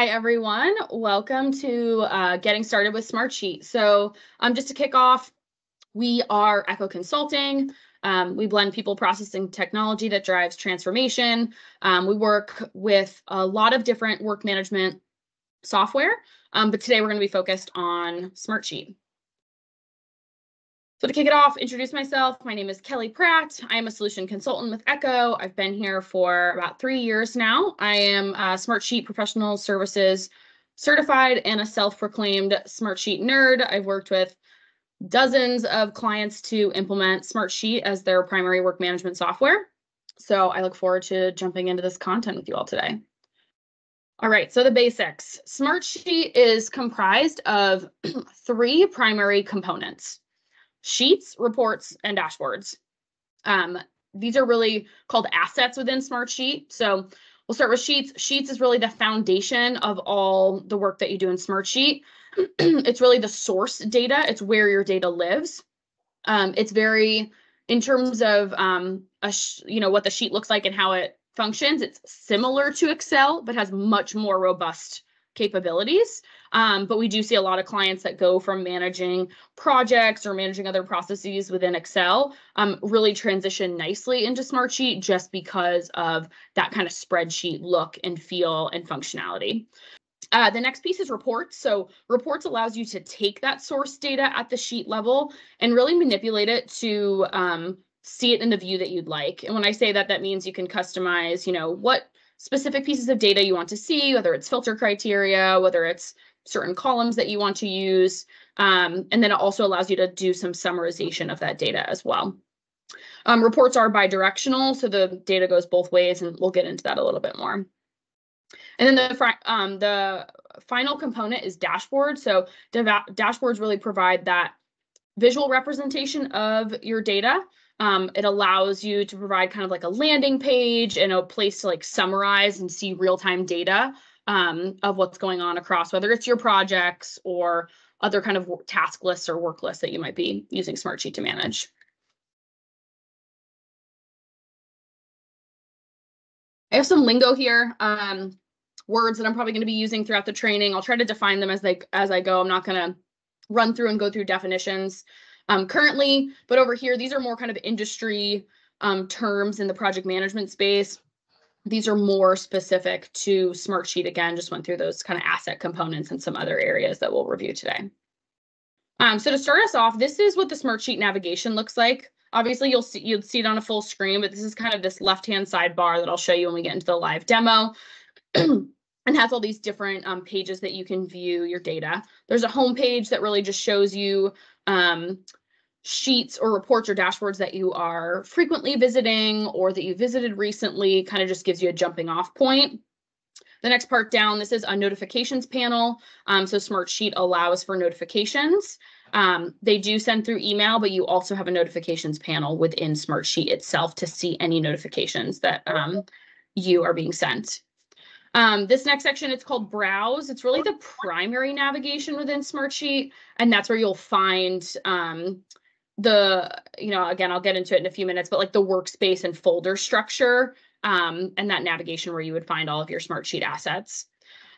Hi, everyone. Welcome to uh, Getting Started with Smartsheet. So um, just to kick off, we are Echo Consulting. Um, we blend people processing technology that drives transformation. Um, we work with a lot of different work management software, um, but today we're going to be focused on Smartsheet. So to kick it off, introduce myself. My name is Kelly Pratt. I am a solution consultant with Echo. I've been here for about three years now. I am a Smartsheet Professional Services certified and a self-proclaimed Smartsheet nerd. I've worked with dozens of clients to implement Smartsheet as their primary work management software. So I look forward to jumping into this content with you all today. All right, so the basics. Smartsheet is comprised of three primary components sheets, reports, and dashboards. Um, these are really called assets within Smartsheet. So we'll start with Sheets. Sheets is really the foundation of all the work that you do in Smartsheet. it's really the source data. It's where your data lives. Um, it's very, in terms of um, a you know what the sheet looks like and how it functions. It's similar to Excel, but has much more robust capabilities. Um, but we do see a lot of clients that go from managing projects or managing other processes within Excel um, really transition nicely into Smartsheet just because of that kind of spreadsheet look and feel and functionality. Uh, the next piece is reports. So reports allows you to take that source data at the sheet level and really manipulate it to um, see it in the view that you'd like. And when I say that, that means you can customize, you know, what specific pieces of data you want to see, whether it's filter criteria, whether it's certain columns that you want to use. Um, and then it also allows you to do some summarization of that data as well. Um, reports are bidirectional, so the data goes both ways, and we'll get into that a little bit more. And then the, um, the final component is dashboard. So dashboards really provide that visual representation of your data. Um, it allows you to provide kind of like a landing page and a place to like summarize and see real-time data um, of what's going on across, whether it's your projects or other kind of task lists or work lists that you might be using Smartsheet to manage. I have some lingo here, um, words that I'm probably going to be using throughout the training. I'll try to define them as they as I go. I'm not going to run through and go through definitions um, currently. But over here, these are more kind of industry um, terms in the project management space. These are more specific to Smartsheet. Again, just went through those kind of asset components and some other areas that we'll review today. Um, so to start us off, this is what the Smartsheet navigation looks like. Obviously, you'll see you'll see it on a full screen, but this is kind of this left-hand sidebar that I'll show you when we get into the live demo. and has all these different um, pages that you can view your data. There's a home page that really just shows you um, sheets or reports or dashboards that you are frequently visiting or that you visited recently, kind of just gives you a jumping off point. The next part down, this is a notifications panel. Um, so Smartsheet allows for notifications. Um, they do send through email, but you also have a notifications panel within Smartsheet itself to see any notifications that um, you are being sent. Um, this next section, it's called Browse. It's really the primary navigation within Smartsheet, and that's where you'll find um, the, you know, again, I'll get into it in a few minutes, but like the workspace and folder structure um, and that navigation where you would find all of your Smartsheet assets.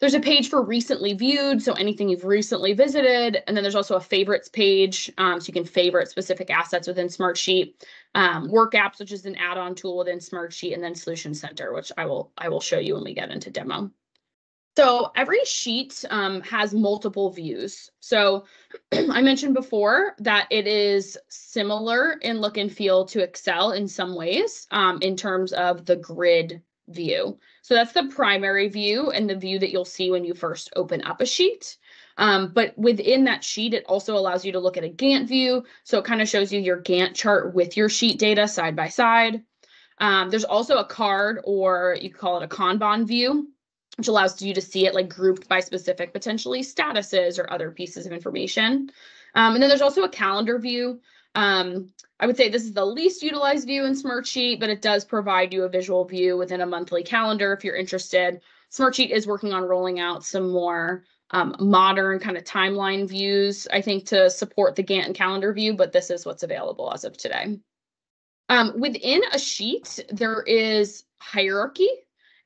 There's a page for recently viewed, so anything you've recently visited. And then there's also a favorites page, um, so you can favorite specific assets within Smartsheet. Um, Work Apps, which is an add-on tool within Smartsheet, and then Solution Center, which I will I will show you when we get into demo. So every sheet um, has multiple views. So I mentioned before that it is similar in look and feel to Excel in some ways um, in terms of the grid view. So that's the primary view and the view that you'll see when you first open up a sheet. Um, but within that sheet, it also allows you to look at a Gantt view. So it kind of shows you your Gantt chart with your sheet data side by side. Um, there's also a card or you call it a Kanban view which allows you to see it like grouped by specific potentially statuses or other pieces of information. Um, and then there's also a calendar view. Um, I would say this is the least utilized view in Smartsheet, but it does provide you a visual view within a monthly calendar if you're interested. Smartsheet is working on rolling out some more um, modern kind of timeline views, I think, to support the Gantt and calendar view, but this is what's available as of today. Um, within a sheet, there is hierarchy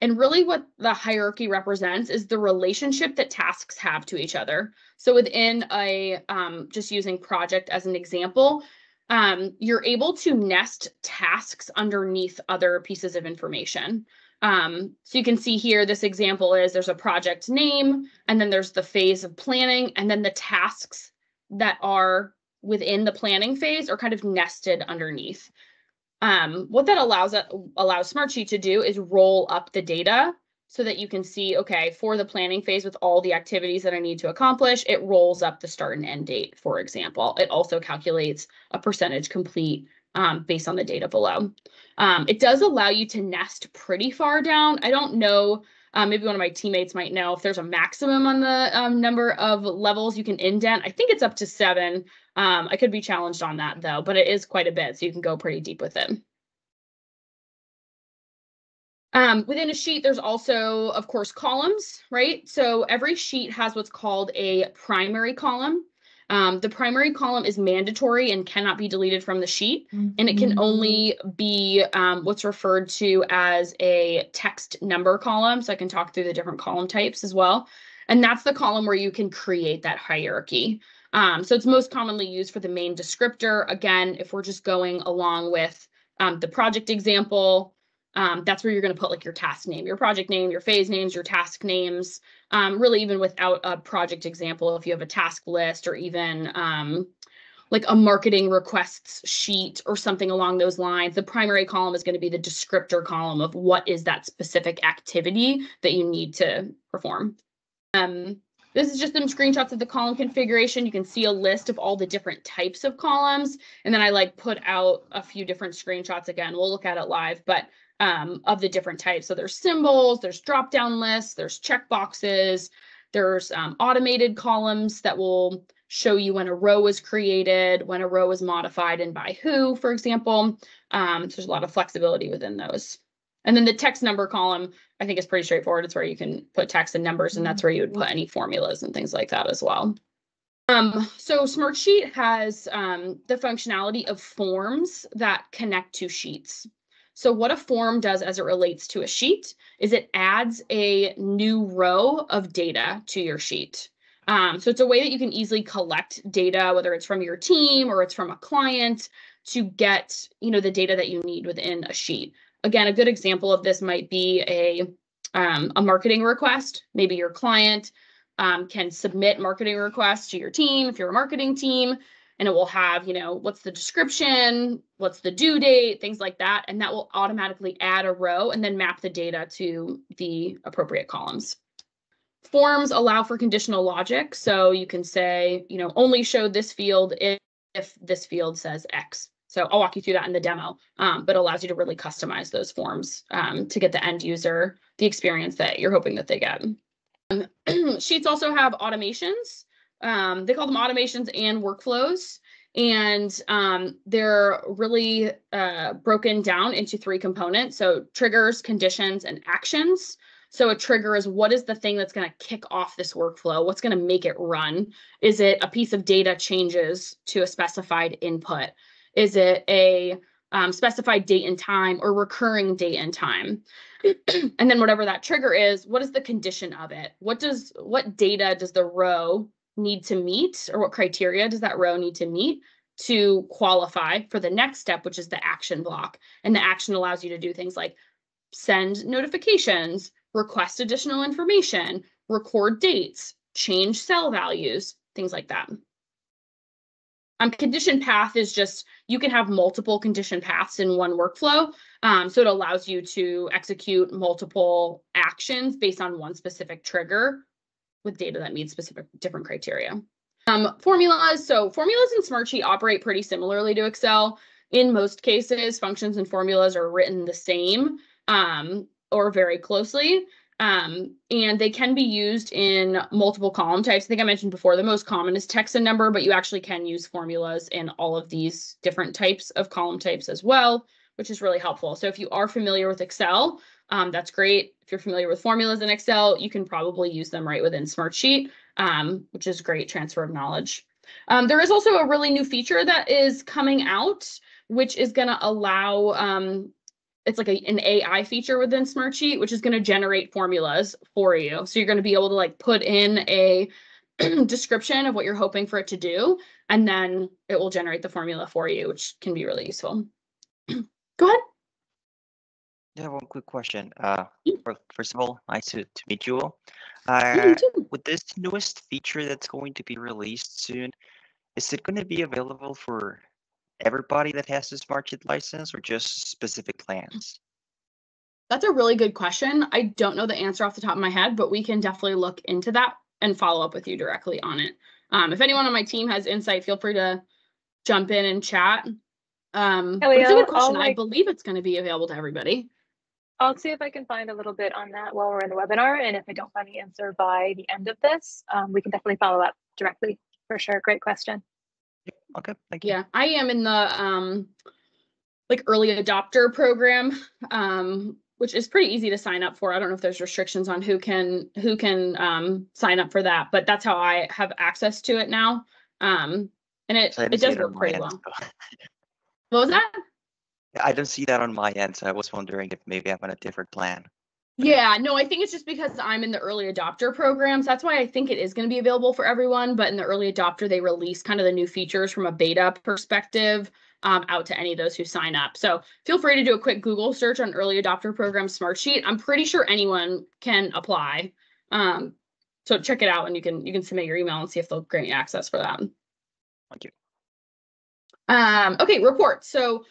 And really, what the hierarchy represents is the relationship that tasks have to each other. So, within a um, just using project as an example, um, you're able to nest tasks underneath other pieces of information. Um, so you can see here, this example is there's a project name, and then there's the phase of planning, and then the tasks that are within the planning phase are kind of nested underneath. Um, what that allows uh, allows Smartsheet to do is roll up the data so that you can see, okay, for the planning phase with all the activities that I need to accomplish, it rolls up the start and end date, for example. It also calculates a percentage complete um, based on the data below. Um, it does allow you to nest pretty far down. I don't know, um, maybe one of my teammates might know if there's a maximum on the um, number of levels you can indent. I think it's up to seven. Um, I could be challenged on that though, but it is quite a bit, so you can go pretty deep with it. Um, within a sheet, there's also, of course, columns, right? So every sheet has what's called a primary column. Um, the primary column is mandatory and cannot be deleted from the sheet, mm-hmm. and it can only be um, what's referred to as a text number column. So I can talk through the different column types as well. And that's the column where you can create that hierarchy. Um, so it's most commonly used for the main descriptor. Again, if we're just going along with um, the project example, um, that's where you're going to put like your task name, your project name, your phase names, your task names. Um, really, even without a project example, if you have a task list or even um, like a marketing requests sheet or something along those lines, the primary column is going to be the descriptor column of what is that specific activity that you need to perform. Um, this is just some screenshots of the column configuration. You can see a list of all the different types of columns. And then I like put out a few different screenshots again. We'll look at it live, but um, of the different types. So there's symbols, there's drop down lists, there's checkboxes, there's um, automated columns that will show you when a row was created, when a row was modified, and by who, for example. Um, so there's a lot of flexibility within those. And then the text number column, I think it's pretty straightforward. It's where you can put text and numbers, and that's where you would put any formulas and things like that as well. Um, so Smartsheet has um, the functionality of forms that connect to sheets. So what a form does as it relates to a sheet is it adds a new row of data to your sheet. Um, so it's a way that you can easily collect data, whether it's from your team or it's from a client, to get you know the data that you need within a sheet. Again, a good example of this might be a um, a marketing request. Maybe your client um, can submit marketing requests to your team if you're a marketing team and it will have, you know, what's the description, what's the due date, things like that. And that will automatically add a row and then map the data to the appropriate columns. Forms allow for conditional logic. So you can say, you know, only show this field if, if this field says X. So I'll walk you through that in the demo, um, but allows you to really customize those forms um, to get the end user the experience that you're hoping that they get. Um, sheets also have automations. Um, they call them automations and workflows. And um, they're really uh, broken down into three components. So triggers, conditions, and actions. So a trigger is what is the thing that's going to kick off this workflow? What's going to make it run? Is it a piece of data changes to a specified input? Is it a um, specified date and time or recurring date and time? and then whatever that trigger is, what is the condition of it? What does what data does the row need to meet or what criteria does that row need to meet to qualify for the next step, which is the action block. And the action allows you to do things like send notifications, request additional information, record dates, change cell values, things like that. Um, condition path is just you can have multiple condition paths in one workflow. Um, so it allows you to execute multiple actions based on one specific trigger with data that meets specific different criteria. Um, formulas. So formulas in Smartsheet operate pretty similarly to Excel. In most cases, functions and formulas are written the same um, or very closely. Um, and they can be used in multiple column types. I think I mentioned before the most common is text and number, but you actually can use formulas in all of these different types of column types as well, which is really helpful. So if you are familiar with Excel, um, that's great. If you're familiar with formulas in Excel, you can probably use them right within Smartsheet, um, which is great transfer of knowledge. Um, there is also a really new feature that is coming out, which is going to allow um, it's like a, an AI feature within Smartsheet, which is going to generate formulas for you. So you're going to be able to like put in a description of what you're hoping for it to do, and then it will generate the formula for you, which can be really useful. Go ahead. Yeah, one quick question. Uh, first of all, nice to, to meet you all. Yeah, you Uh, with this newest feature that's going to be released soon, is it going to be available for everybody that has the Smartsheet license or just specific plans? That's a really good question. I don't know the answer off the top of my head, but we can definitely look into that and follow up with you directly on it. Um, if anyone on my team has insight, feel free to jump in and chat. Um, but it's a good question. I'll, I believe it's going to be available to everybody. I'll see if I can find a little bit on that while we're in the webinar. And if I don't find the answer by the end of this, um, we can definitely follow up directly for sure. Great question. Okay, thank you. Yeah, I am in the um like early adopter program, um, which is pretty easy to sign up for. I don't know if there's restrictions on who can who can um sign up for that, but that's how I have access to it now. Um, and it it does work pretty well. so- What was that? I don't see that on my end, so I was wondering if maybe I'm on a different plan. Yeah, no, I think it's just because I'm in the early adopter programs. That's why I think it is going to be available for everyone. But in the early adopter, they release kind of the new features from a beta perspective um, out to any of those who sign up. So feel free to do a quick Google search on early adopter program Smartsheet. I'm pretty sure anyone can apply. Um, so check it out, and you can you can submit your email and see if they'll grant you access for that. Thank you. Um, okay, report. So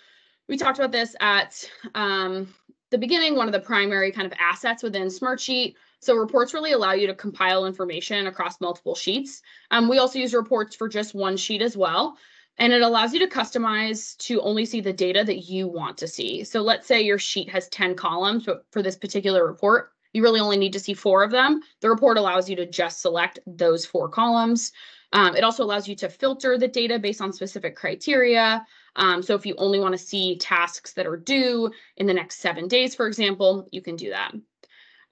we talked about this at um, the beginning, one of the primary kind of assets within Smartsheet. So reports really allow you to compile information across multiple sheets. Um, we also use reports for just one sheet as well. And it allows you to customize to only see the data that you want to see. So let's say your sheet has 10 columns, but for this particular report, you really only need to see four of them. The report allows you to just select those four columns. Um, it also allows you to filter the data based on specific criteria. Um, so if you only want to see tasks that are due in the next seven days, for example, you can do that.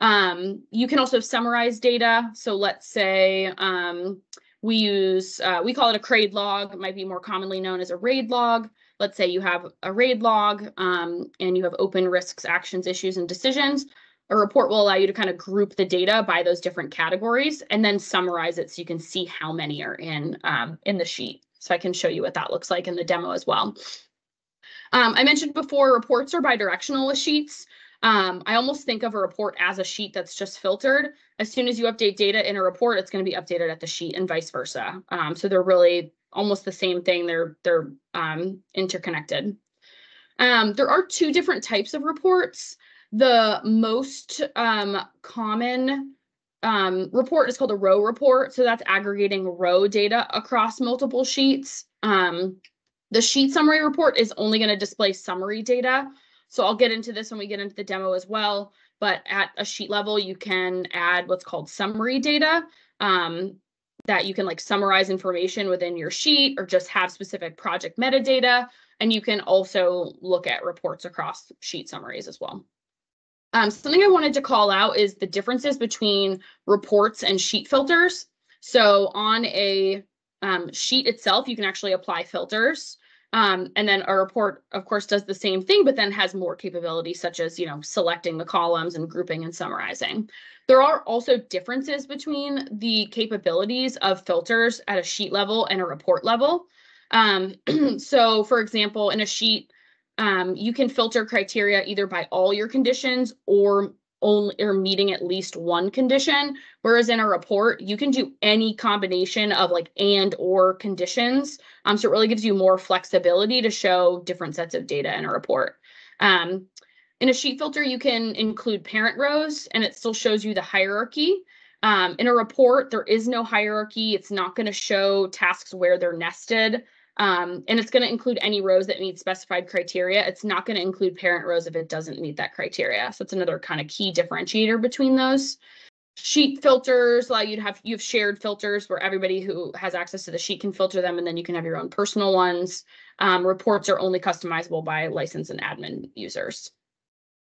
Um, you can also summarize data. So let's say um, we use, uh, we call it a CRAID log, it might be more commonly known as a RAID log. Let's say you have a RAID log um, and you have open risks, actions, issues, and decisions. A report will allow you to kind of group the data by those different categories and then summarize it so you can see how many are in um, in the sheet. So I can show you what that looks like in the demo as well. Um, I mentioned before, reports are bidirectional sheets. Um, I almost think of a report as a sheet that's just filtered. As soon as you update data in a report, it's going to be updated at the sheet and vice versa. Um, so they're really almost the same thing. They're they're um, interconnected. Um, there are two different types of reports. The most um, common um, report is called a row report. So that's aggregating row data across multiple sheets. Um, the sheet summary report is only going to display summary data. So I'll get into this when we get into the demo as well. But at a sheet level, you can add what's called summary data um, that you can like summarize information within your sheet or just have specific project metadata. And you can also look at reports across sheet summaries as well. Um, something I wanted to call out is the differences between reports and sheet filters. So on a um, sheet itself, you can actually apply filters. Um, and then a report, of course, does the same thing, but then has more capabilities such as, you know, selecting the columns and grouping and summarizing. There are also differences between the capabilities of filters at a sheet level and a report level. Um, so for example, in a sheet, um, you can filter criteria either by all your conditions or only or meeting at least one condition. Whereas in a report, you can do any combination of like and or conditions. Um, so it really gives you more flexibility to show different sets of data in a report. Um, in a sheet filter, you can include parent rows and it still shows you the hierarchy. Um, in a report, there is no hierarchy. It's not going to show tasks where they're nested. Um, and it's going to include any rows that meet specified criteria. It's not going to include parent rows if it doesn't meet that criteria. So it's another kind of key differentiator between those. Sheet filters allow you to have you have shared filters where everybody who has access to the sheet can filter them, and then you can have your own personal ones. Um, reports are only customizable by license and admin users.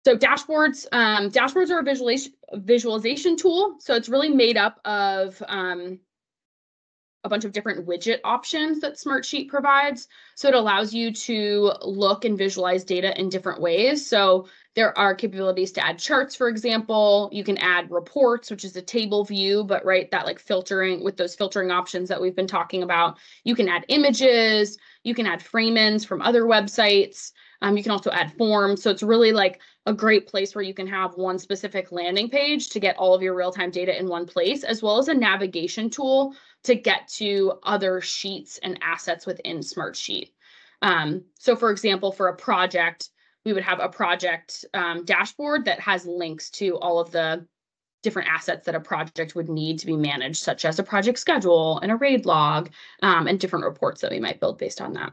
So dashboards, um, dashboards are a visualization visualization tool. So it's really made up of um, a bunch of different widget options that Smartsheet provides. So it allows you to look and visualize data in different ways. So There are capabilities to add charts, for example. You can add reports, which is a table view, but right, that like filtering with those filtering options that we've been talking about. You can add images, you can add frame-ins from other websites. Um, you can also add forms. So it's really like a great place where you can have one specific landing page to get all of your real-time data in one place, as well as a navigation tool to get to other sheets and assets within Smartsheet. Um, so for example, for a project, we would have a project um, dashboard that has links to all of the different assets that a project would need to be managed, such as a project schedule and a RAID log um, and different reports that we might build based on that.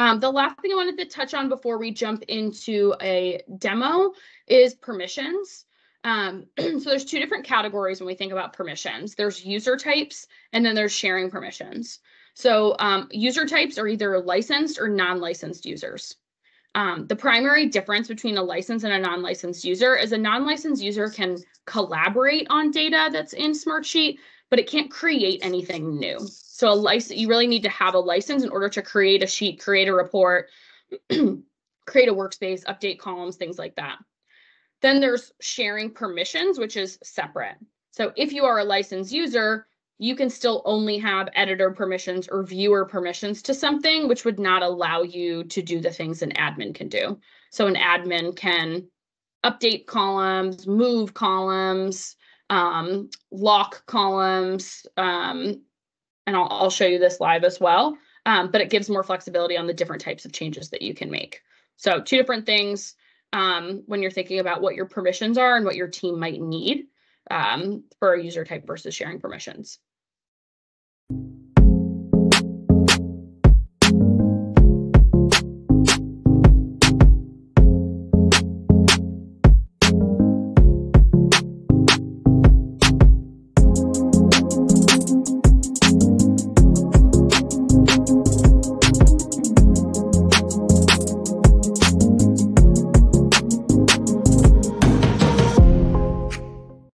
Um, the last thing I wanted to touch on before we jump into a demo is permissions. Um, so there's two different categories when we think about permissions. There's user types and then there's sharing permissions. So um, user types are either licensed or non-licensed users. Um, the primary difference between a licensed and a non-licensed user is a non-licensed user can collaborate on data that's in Smartsheet, but it can't create anything new. So a license, you really need to have a license in order to create a sheet, create a report, create a workspace, update columns, things like that. Then there's sharing permissions, which is separate. So if you are a licensed user, you can still only have editor permissions or viewer permissions to something, which would not allow you to do the things an admin can do. So an admin can update columns, move columns, um, lock columns, um, and I'll, I'll, show you this live as well. Um, but it gives more flexibility on the different types of changes that you can make. So two different things um, when you're thinking about what your permissions are and what your team might need um, for a user type versus sharing permissions.